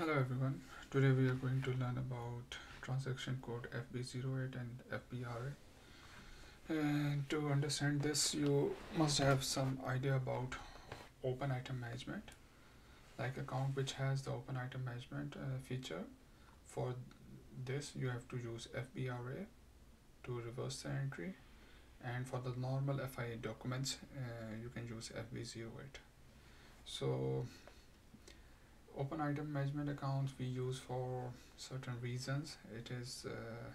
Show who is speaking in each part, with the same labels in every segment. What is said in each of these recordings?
Speaker 1: Hello everyone. Today we are going to learn about transaction code FB08 and FBRA. And to understand this, you must have some idea about open item management, like account which has the open item management uh, feature. For this, you have to use FBRA to reverse the entry, and for the normal FIA documents, uh, you can use FB08. So open item management accounts we use for certain reasons. It is uh,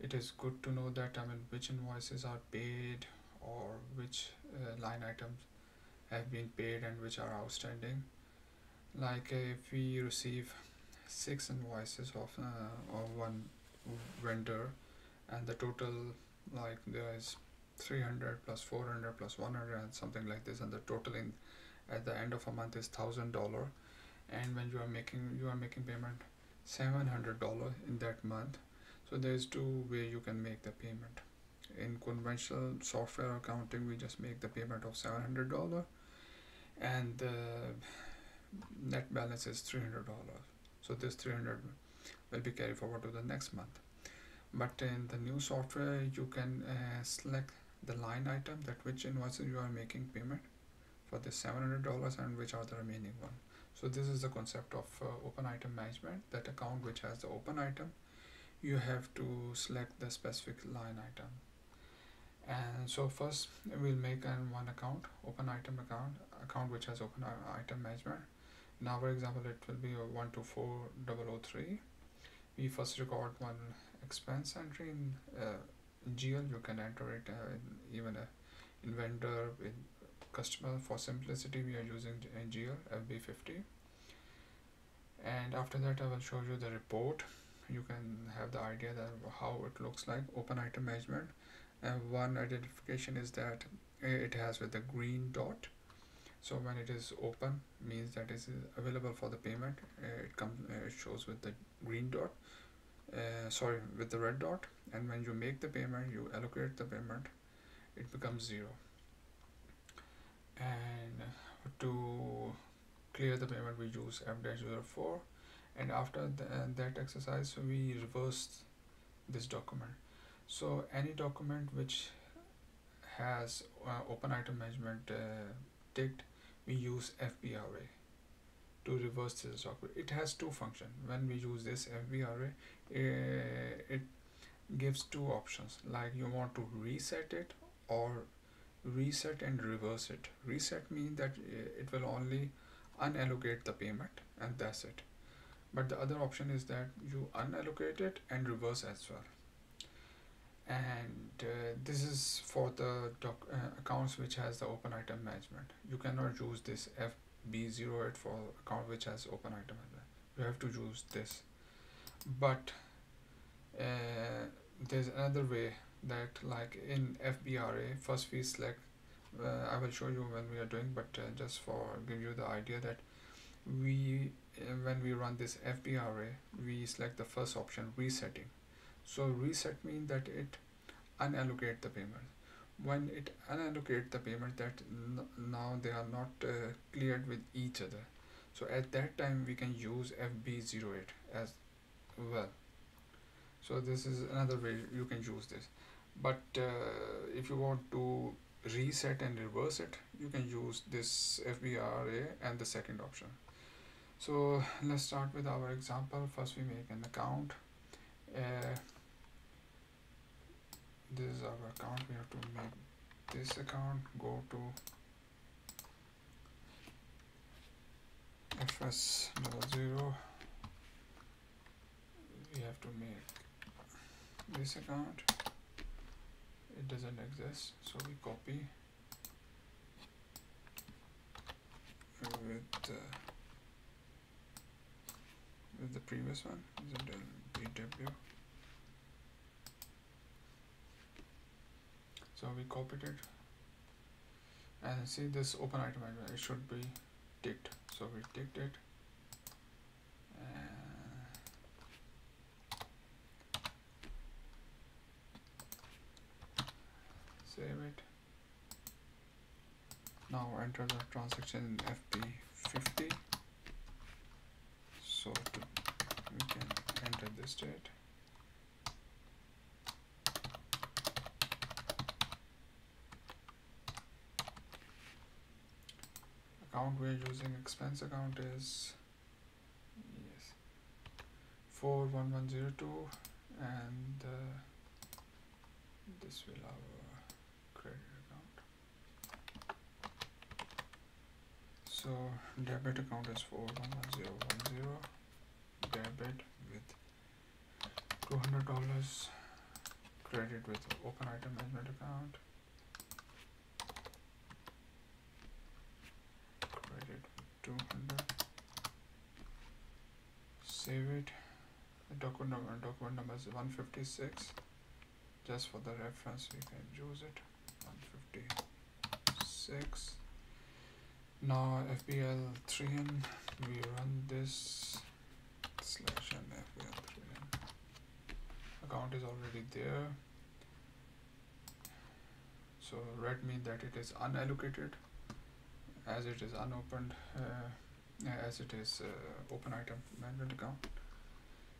Speaker 1: it is good to know that I mean which invoices are paid or which uh, line items have been paid and which are outstanding. Like uh, if we receive six invoices of uh, of one vendor and the total like there is 300 plus 400 plus 100 and something like this and the total in at the end of a month is thousand dollar and when you are making you are making payment seven hundred dollar in that month. So there's two way you can make the payment. In conventional software accounting we just make the payment of seven hundred dollar and the net balance is three hundred dollar. So this 300 will be carried forward to the next month. But in the new software you can uh, select the line item that which invoices you are making payment for the $700 and which are the remaining one so this is the concept of uh, open item management. That account which has the open item you have to select the specific line item. And so first we'll make an one account open item account account which has open item management. In our example it will be a 124003 we first record one expense entry in uh, GL you can enter it uh, in even a in vendor in customer for simplicity we are using GL FB50 and after that I will show you the report. You can have the idea that how it looks like open item management. And one identification is that it has with the green dot. So when it is open means that is available for the payment. It comes it shows with the green dot uh, sorry with the red dot. And when you make the payment you allocate the payment it becomes zero and to clear the payment we use f-04 and after the, uh, that exercise we reverse this document. So any document which has uh, open item management uh, ticked we use FBRA to reverse this document. It has two functions. When we use this FBRA uh, it gives two options. Like you want to reset it or reset and reverse it. Reset means that uh, it will only unallocate the payment and that's it. But the other option is that you unallocate it and reverse as well. And uh, this is for the doc, uh, accounts which has the open item management. You cannot use this fb08 for account which has open item management you have to use this. But uh, there's another way that like in FBRA first we select uh, I will show you when we are doing but uh, just for give you the idea that we uh, when we run this FBRA we select the first option resetting. So reset means that it unallocate the payment. When it unallocate the payment that now they are not uh, cleared with each other. So at that time we can use FB08 as well. So this is another way you can use this but uh, if you want to reset and reverse it you can use this FBRA and the second option. So let's start with our example. First we make an account. Uh, this is our account. We have to make this account. Go to fs00 we have to make this account it doesn't exist so we copy. With uh, with the previous one ZLBW so we copied it. And see this open item it should be ticked. So we ticked it save it. Now enter the transaction in FB50 state. Account we're using expense account is yes 41102 and uh, this will have credit account. So debit account is 411010 debit with $200 credit with open item management account. Credit 200 save it. Document number document number is 156 just for the reference we can use it 156 now fbl 3n we run this slash n fbl 3n account is already there. So red means that it is unallocated. As it is unopened uh, as it is uh, open item management account.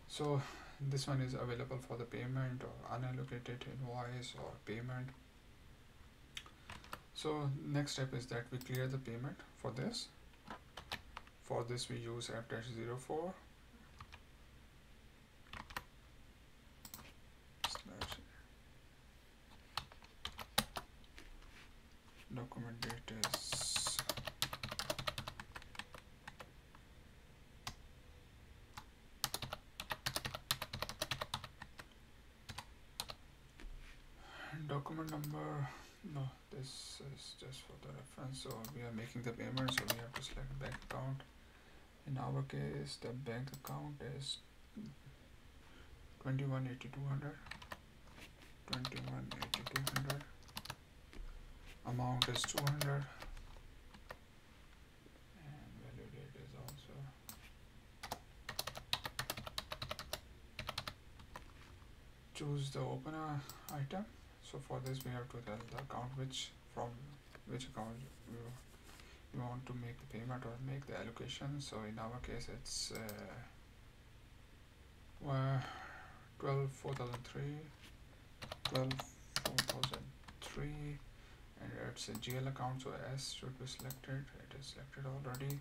Speaker 1: So this one is available for the payment or unallocated invoice or payment so next step is that we clear the payment for this. For this we use f-04 slash. Document date is document number no this is just for the reference. So we are making the payment so we have to select bank account. In our case the bank account is 218200 218200 amount is 200 and value date is also choose the opener item so for this we have to tell the account which from which account you, you want to make the payment or make the allocation. So in our case it's uh, well, 12 4003 12 4003 and it's a GL account so S should be selected. It is selected already.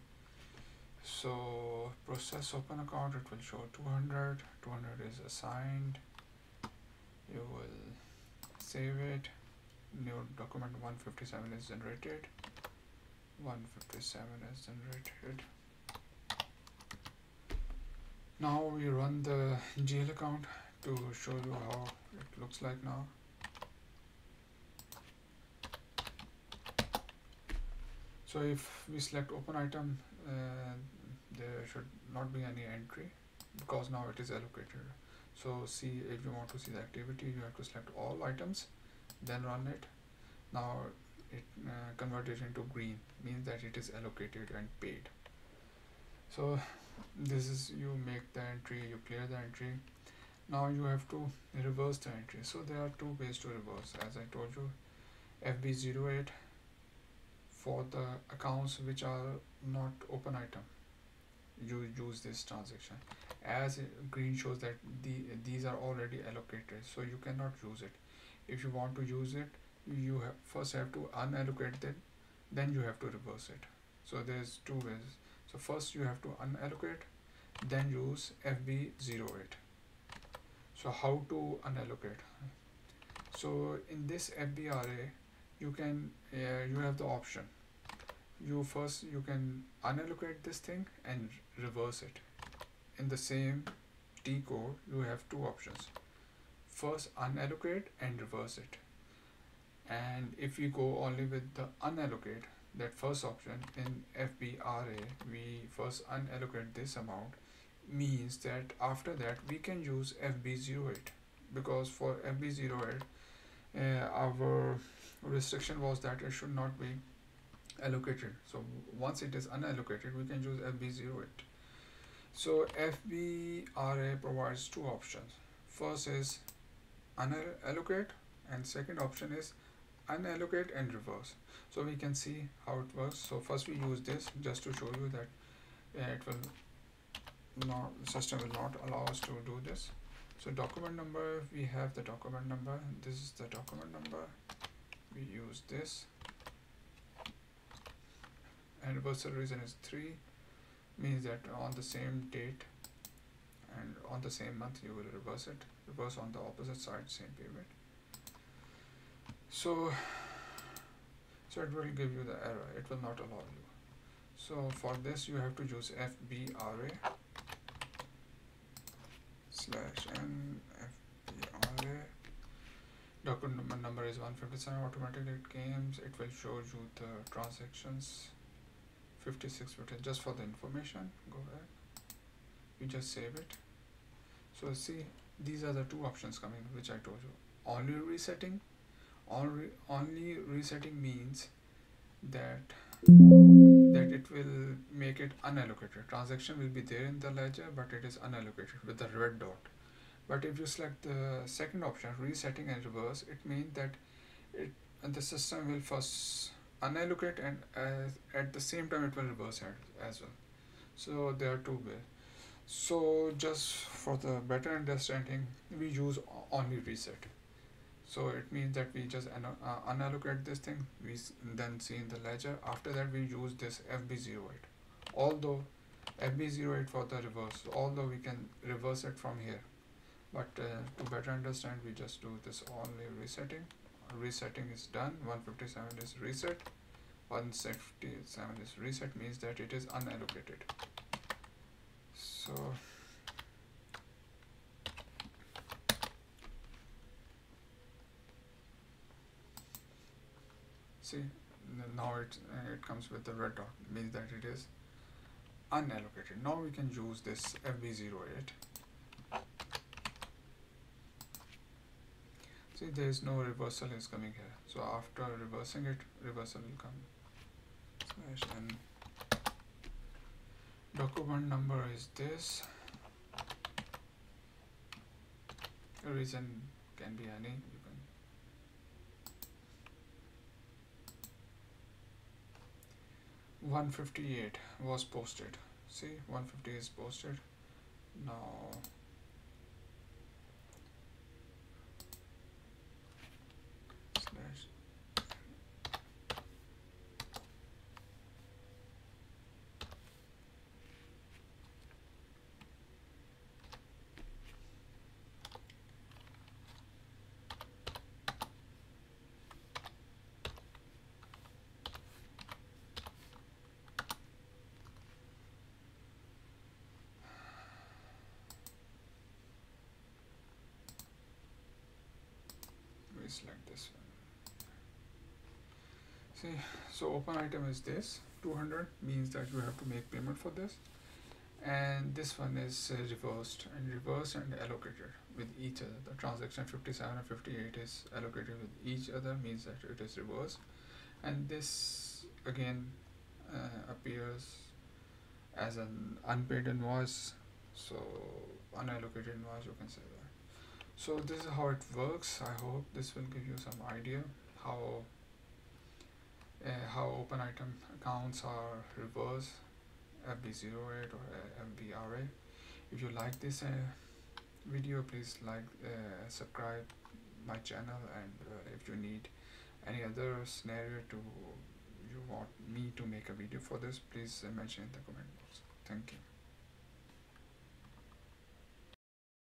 Speaker 1: So process open account it will show 200 200 is assigned. You will save it. New document 157 is generated. 157 is generated. Now we run the GL account to show you how it looks like now. So if we select open item uh, there should not be any entry because now it is allocated so see if you want to see the activity you have to select all items then run it. Now it uh, converted into green means that it is allocated and paid. So this is you make the entry you clear the entry. Now you have to reverse the entry. So there are two ways to reverse. As I told you FB08 for the accounts which are not open item you use this transaction. As green shows that the these are already allocated so you cannot use it. If you want to use it you have first have to unallocate it then you have to reverse it. So there's two ways. So first you have to unallocate then use fb08 so how to unallocate? So in this fbra you can uh, you have the option you first you can unallocate this thing and reverse it. In the same T code you have two options. First unallocate and reverse it. And if we go only with the unallocate that first option in FBRA we first unallocate this amount means that after that we can use FB08 because for FB08 uh, our restriction was that it should not be allocated. So once it is unallocated we can use FB08 so FBRA provides two options. First is unallocate and second option is unallocate and reverse. So we can see how it works. So first we use this just to show you that it will not system will not allow us to do this. So document number we have the document number. This is the document number. We use this and reversal reason is 3 means that on the same date and on the same month you will reverse it reverse on the opposite side same payment. So so it will give you the error it will not allow you. So for this you have to use fbra slash n fbra document number is 157 automatically it comes it will show you the transactions 56 bit just for the information. Go ahead. You just save it. So see these are the two options coming which I told you. Only resetting only only resetting means that that it will make it unallocated. Transaction will be there in the ledger but it is unallocated with the red dot. But if you select the second option resetting and reverse it means that it the system will first unallocate and as, at the same time it will reverse as, as well. So there are two ways so just for the better understanding we use only reset. So it means that we just uh, unallocate this thing we then see in the ledger. After that we use this fb08 although fb08 for the reverse although we can reverse it from here. But uh, to better understand we just do this only resetting resetting is done. 157 is reset. 157 is reset means that it is unallocated. So see now it uh, it comes with the red dot means that it is unallocated. Now we can use this fb08 see there is no reversal is coming here. So after reversing it reversal will come. Slash n. Document number is this. Reason can be any you can. One fifty eight was posted. See one fifty is posted. Now select this see so open item is this. 200 means that you have to make payment for this. And this one is uh, reversed and reversed and allocated with each other. The transaction 57 and 58 is allocated with each other means that it is reversed. And this again uh, appears as an unpaid invoice. So unallocated invoice you can say so this is how it works. I hope this will give you some idea how uh, how open item accounts are reversed. Fb08 or uh, fbra if you like this uh, video please like uh, subscribe my channel. And uh, if you need any other scenario to you want me to make a video for this please uh, mention in the comment box. Thank you